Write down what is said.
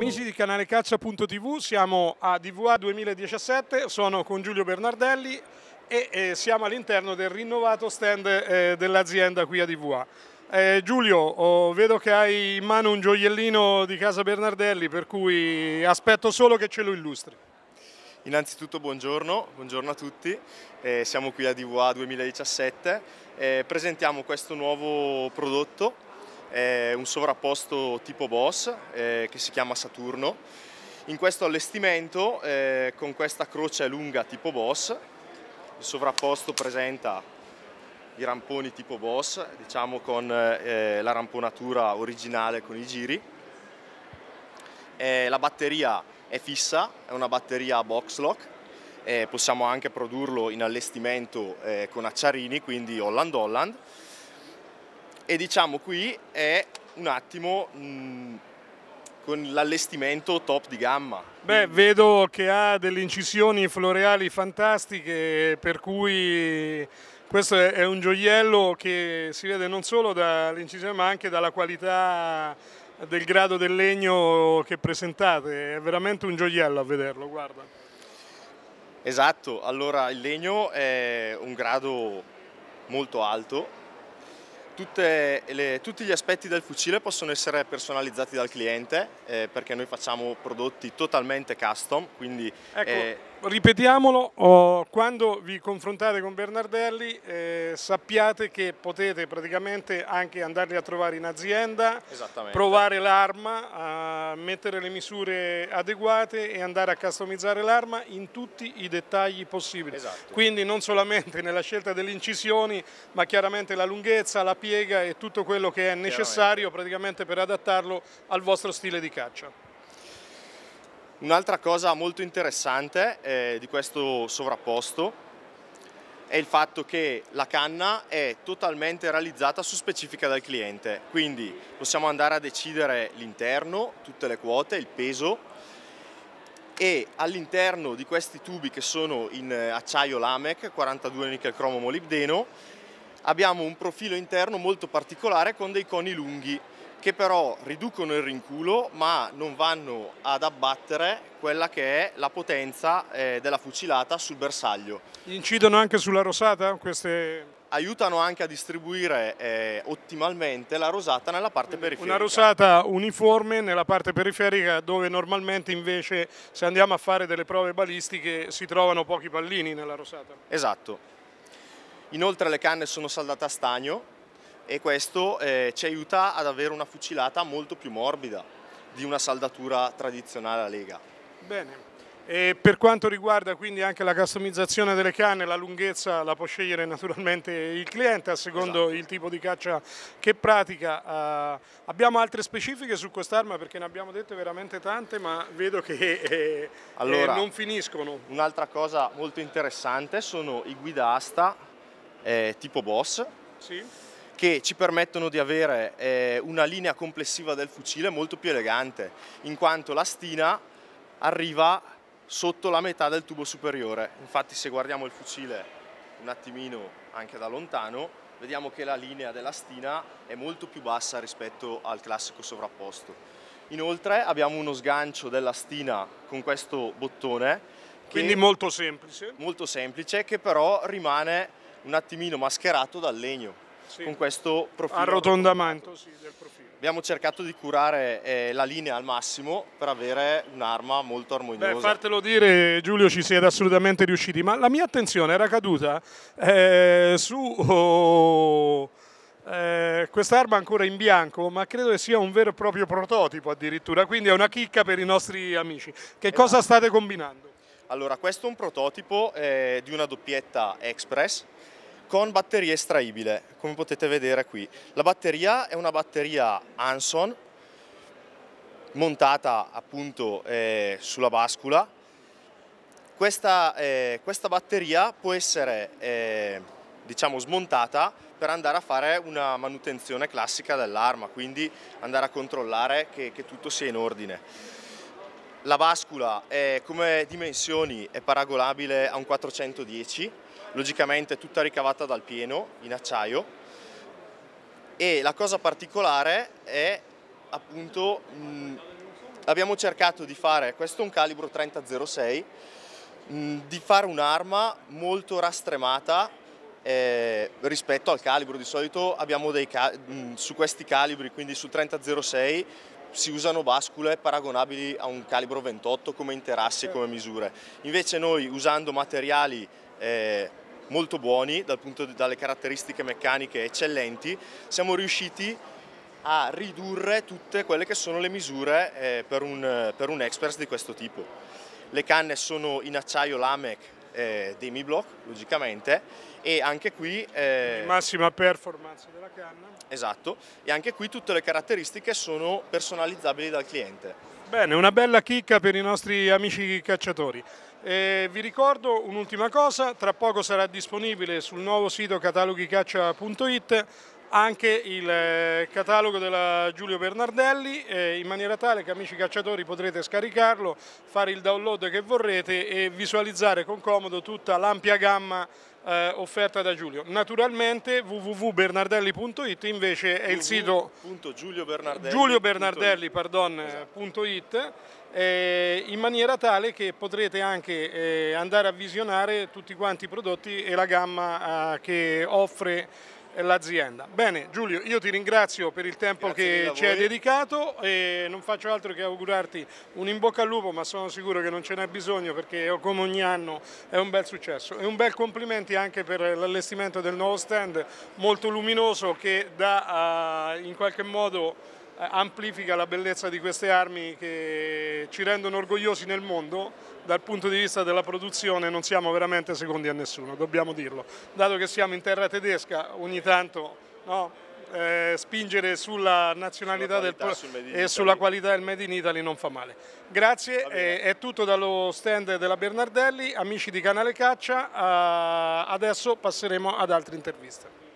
Amici di canale Caccia.tv, siamo a DVA 2017, sono con Giulio Bernardelli e eh, siamo all'interno del rinnovato stand eh, dell'azienda qui a DVA. Eh, Giulio, oh, vedo che hai in mano un gioiellino di casa Bernardelli, per cui aspetto solo che ce lo illustri. Innanzitutto buongiorno, buongiorno a tutti, eh, siamo qui a DVA 2017, eh, presentiamo questo nuovo prodotto è un sovrapposto tipo Boss eh, che si chiama Saturno. In questo allestimento eh, con questa croce lunga tipo Boss, il sovrapposto presenta i ramponi tipo Boss, diciamo con eh, la ramponatura originale con i giri. Eh, la batteria è fissa, è una batteria box lock, possiamo anche produrlo in allestimento eh, con acciarini, quindi Holland Holland e diciamo qui è un attimo mh, mm, con l'allestimento top di gamma. Beh, vedo che ha delle incisioni floreali fantastiche per cui questo è un gioiello che si vede non solo dall'incisione ma anche dalla qualità del grado del legno che presentate, è veramente un gioiello a vederlo, guarda. Esatto, allora il legno è un grado molto alto le, tutti gli aspetti del fucile possono essere personalizzati dal cliente eh, perché noi facciamo prodotti totalmente custom, quindi ecco. eh, ripetiamolo, oh, quando vi confrontate con Bernardelli eh, sappiate che potete praticamente anche andarli a trovare in azienda, provare l'arma, mettere le misure adeguate e andare a customizzare l'arma in tutti i dettagli possibili. Esatto. Quindi non solamente nella scelta delle incisioni, ma chiaramente la lunghezza, la piega e tutto quello che è necessario praticamente per adattarlo al vostro stile di caccia. Un'altra cosa molto interessante eh, di questo sovrapposto è il fatto che la canna è totalmente realizzata su specifica dal cliente, quindi possiamo andare a decidere l'interno, tutte le quote, il peso e all'interno di questi tubi che sono in eh, acciaio Lamec 42 nickel cromo molibdeno abbiamo un profilo interno molto particolare con dei coni lunghi che però riducono il rinculo ma non vanno ad abbattere quella che è la potenza eh, della fucilata sul bersaglio. Incidono anche sulla rosata queste aiutano anche a distribuire eh, ottimalmente la rosata nella parte periferica. Una rosata uniforme nella parte periferica dove normalmente invece se andiamo a fare delle prove balistiche si trovano pochi pallini nella rosata. Esatto. Inoltre le canne sono saldate a stagno e questo eh, ci aiuta ad avere una fucilata molto più morbida di una saldatura tradizionale a lega. Bene. E per quanto riguarda quindi anche la customizzazione delle canne, la lunghezza la può scegliere naturalmente il cliente a secondo esatto. il tipo di caccia che pratica. Uh, abbiamo altre specifiche su quest'arma perché ne abbiamo dette veramente tante ma vedo che eh, allora, eh, non finiscono. Un'altra cosa molto interessante sono i guida asta eh, tipo Boss. Sì che ci permettono di avere eh, una linea complessiva del fucile molto più elegante, in quanto la stina arriva sotto la metà del tubo superiore. Infatti se guardiamo il fucile un attimino anche da lontano, vediamo che la linea della stina è molto più bassa rispetto al classico sovrapposto. Inoltre abbiamo uno sgancio della stina con questo bottone. Quindi molto semplice. Molto semplice, che però rimane un attimino mascherato dal legno sì. con questo profilo. Arrotondamento sì, del profilo. Abbiamo cercato di curare eh, la linea al massimo per avere un'arma molto armoniosa. Beh, fartelo dire Giulio ci siete assolutamente riusciti, ma la mia attenzione era caduta eh, su... Oh, eh, quest'arma ancora in bianco, ma credo che sia un vero e proprio prototipo addirittura, quindi è una chicca per i nostri amici. Che esatto. cosa state combinando? Allora, questo è un prototipo eh, di una doppietta Express con batteria estraibile, come potete vedere qui. La batteria è una batteria Anson montata appunto eh, sulla bascula. Questa, eh, questa, batteria può essere eh, diciamo smontata per andare a fare una manutenzione classica dell'arma, quindi andare a controllare che, che tutto sia in ordine. La bascula è, come dimensioni è paragonabile a un 410 logicamente tutta ricavata dal pieno in acciaio e la cosa particolare è appunto mh, abbiamo cercato di fare, questo è un calibro 3006, mh, di fare un'arma molto rastremata eh, rispetto al calibro. Di solito abbiamo dei mh, su questi calibri, quindi sul 3006, si usano bascule paragonabili a un calibro 28 come interassi e come misure. Invece noi usando materiali eh, molto buoni dal punto di, dalle caratteristiche meccaniche eccellenti siamo riusciti a ridurre tutte quelle che sono le misure eh, per, un, per un Express di questo tipo. Le canne sono in acciaio Lamec eh, Demi Block, logicamente, e anche qui... Eh, massima performance della canna. Esatto, e anche qui tutte le caratteristiche sono personalizzabili dal cliente. Bene, una bella chicca per i nostri amici cacciatori. Eh, vi ricordo un'ultima cosa, tra poco sarà disponibile sul nuovo sito cataloghicaccia.it anche il eh, catalogo della Giulio Bernardelli eh, in maniera tale che amici cacciatori potrete scaricarlo, fare il download che vorrete e visualizzare con comodo tutta l'ampia gamma eh, offerta da Giulio. Naturalmente www.bernardelli.it invece è il sito giuliobernardelli.it eh, in maniera tale che potrete anche eh, andare a visionare tutti quanti i prodotti e la gamma che offre l'azienda. Bene Giulio, io ti ringrazio per il tempo Grazie che ci hai dedicato e non faccio altro che augurarti un in bocca al lupo, ma sono sicuro che non ce n'è bisogno perché come ogni anno è un bel successo. E un bel complimenti anche per l'allestimento del nuovo stand molto luminoso che dà uh, in qualche modo amplifica la bellezza di queste armi che ci rendono orgogliosi nel mondo dal punto di vista della produzione non siamo veramente secondi a nessuno, dobbiamo dirlo. Dato che siamo in terra tedesca, ogni tanto no, eh, spingere sulla nazionalità sulla del e sulla qualità del Made in Italy non fa male. Grazie, eh, è tutto dallo stand della Bernardelli, amici di Canale Caccia, eh, adesso passeremo ad altre interviste.